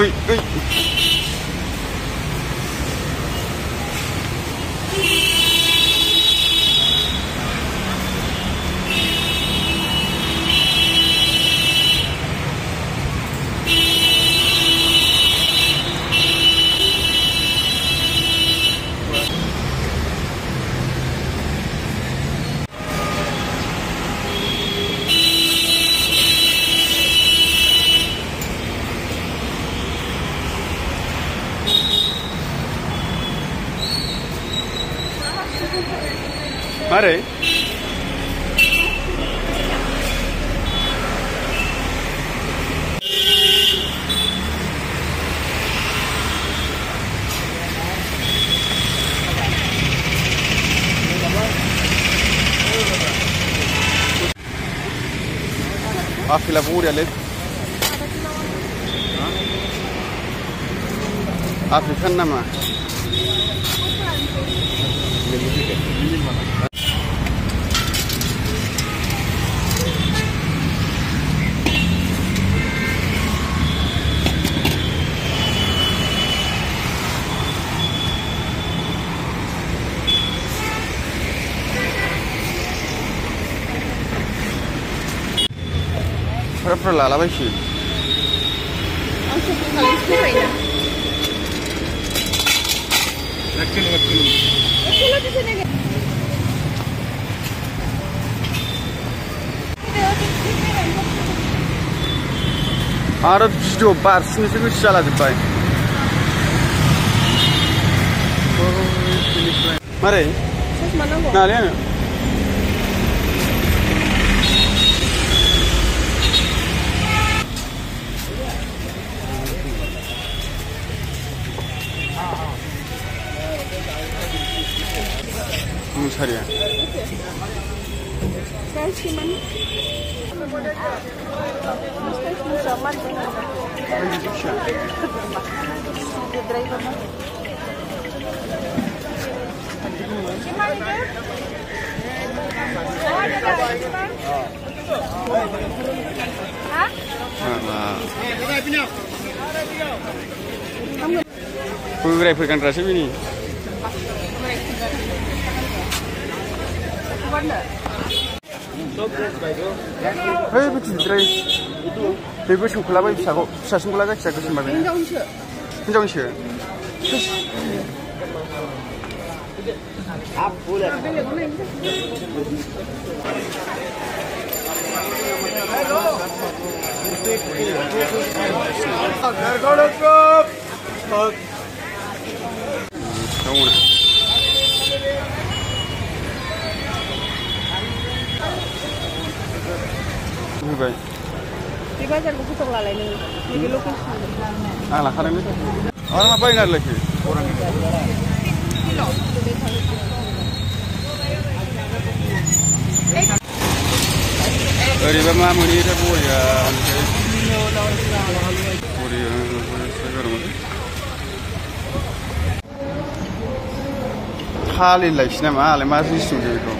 ういうい अरे في لافور يا لد عافي فنما Vai pra lá, lá vai Chico. Arab judo bar sinisi uch chaladi pay. Maray. Siz mana Não Naliyami? Guys, si man. Guys, mo sa man. Si driver mo. Si man ito? Oh, ada है बिदिद्राय बे गोसोमखौलाबाय फिसाखौ फिसासिनखौला जायखिया गोसोमबा बेनो Hinjauanसो. हिनजावनिसो Beli ko na خالي لا شنو ما علي ما زي سوديكم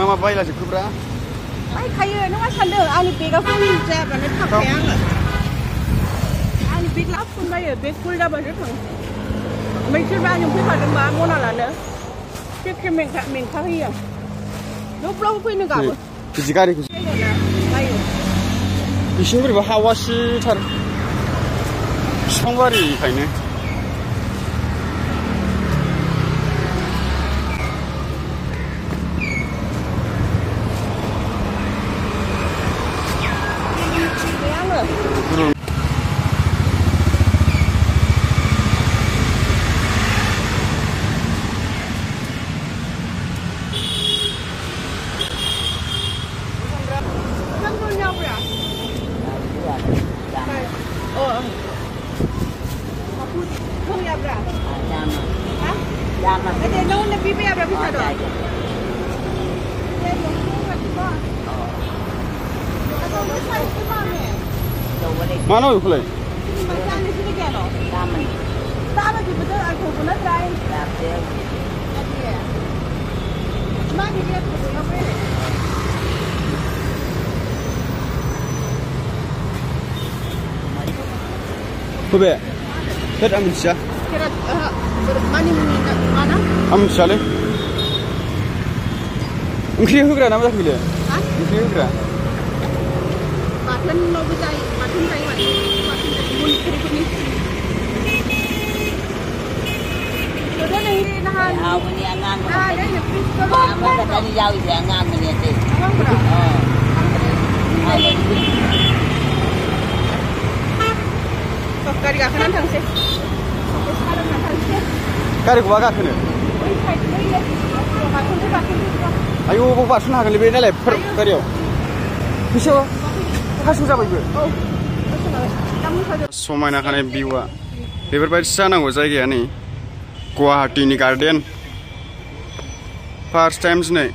मा मा Chinga nga. मा मा बायलाजोबखोब्रा Ay kayo nung asando ani biga fun ja bane thapya nga. Ani big lap fun ba ye big full da ba je thang. Mai chir ba nyung phi ba dang ba mo na la ne. Chik ke men ka men ka hi ya. No problem phi ne ga ba. बिदि गारिखौ Ayo. बिसिनि बोरैबा हावासिथार बिफां बारिखायनो Ờ. Không nhập ra. Jam. Hả? Jam. Cái tên nó nó bị bị ra bị sao đó. Cái nó không có gì ba. Mano yok lan. Ben kendisini gel o. Tamam. Tamam gibi de kokuna dayın. Yaptı. Hadi. Ben gidiyorum. Yapıyorum. كوبيع كد أمن شاه كرد ماني من أنا أمن شالي مكلي هجرة أنا مدك بليه مكلي هجرة بعدين لو بداي بعدين داي بعدين داي مول كريكوني Sudah nih, nah, ini yang ngan. Ah, ya, ya, Kamu tadi jauh sih yang ngan ini. Kamu berapa? Oh. Kayak oi ya. Gakonan gakonan. आयौ बाव बारस'नो हागोनलै बे नालाय गारियाव? फैसा हासु जाबायबो। समायना भिउआ। बेफोरबायदिसो जानांगौ जायगाया नै गुवाहाटीनि गार्डेन। फार्स्ट टाइम दिनै।